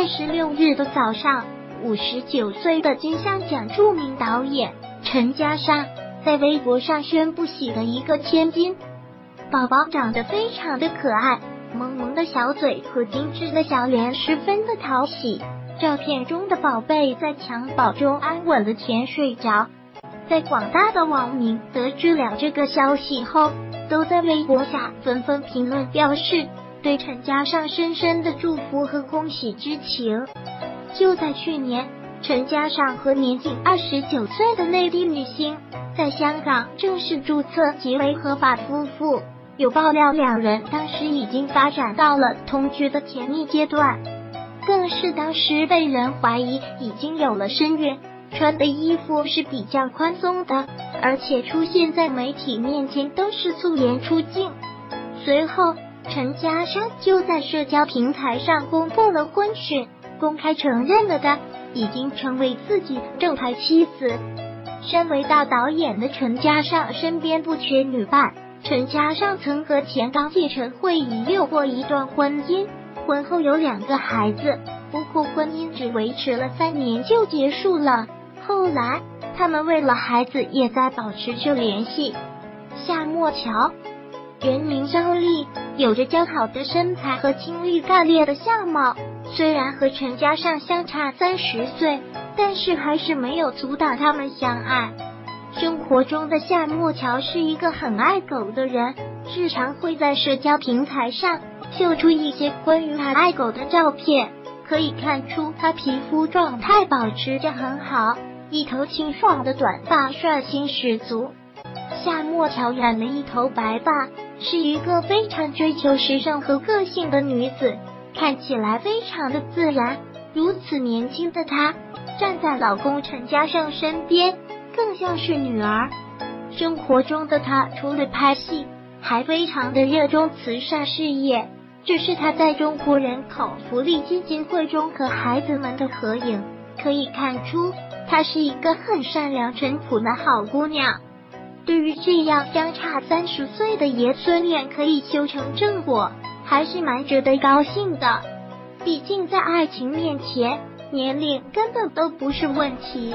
二十六日的早上，五十九岁的金像奖著名导演陈嘉上在微博上宣布喜了一个千金。宝宝长得非常的可爱，萌萌的小嘴和精致的小脸十分的讨喜。照片中的宝贝在襁褓中安稳的甜睡着。在广大的网民得知了这个消息后，都在微博下纷纷评论表示对陈嘉上深深的祝福和恭喜之情。就在去年，陈嘉上和年仅二十九岁的内地女星在香港正式注册结为合法夫妇。有爆料，两人当时已经发展到了同居的甜蜜阶段，更是当时被人怀疑已经有了身孕，穿的衣服是比较宽松的，而且出现在媒体面前都是素颜出镜。随后，陈嘉生就在社交平台上公布了婚讯，公开承认了的已经成为自己正牌妻子。身为大导演的陈嘉上身边不缺女伴。陈嘉上曾和前刚继承会议有过一段婚姻，婚后有两个孩子，不过婚姻只维持了三年就结束了。后来他们为了孩子也在保持着联系。夏莫乔，原名张丽，有着姣好的身材和青绿干练的相貌，虽然和陈嘉上相差三十岁，但是还是没有阻挡他们相爱。生活中的夏莫乔是一个很爱狗的人，日常会在社交平台上秀出一些关于他爱狗的照片，可以看出他皮肤状态保持着很好，一头清爽的短发，帅气十足。夏沫乔染了一头白发，是一个非常追求时尚和个性的女子，看起来非常的自然。如此年轻的她，站在老公陈嘉上身边。更像是女儿。生活中的她除了拍戏，还非常的热衷慈善事业。这是她在中国人口福利基金会中和孩子们的合影，可以看出她是一个很善良淳朴的好姑娘。对于这样相差三十岁的爷孙恋可以修成正果还是蛮值得高兴的。毕竟在爱情面前年龄根本都不是问题。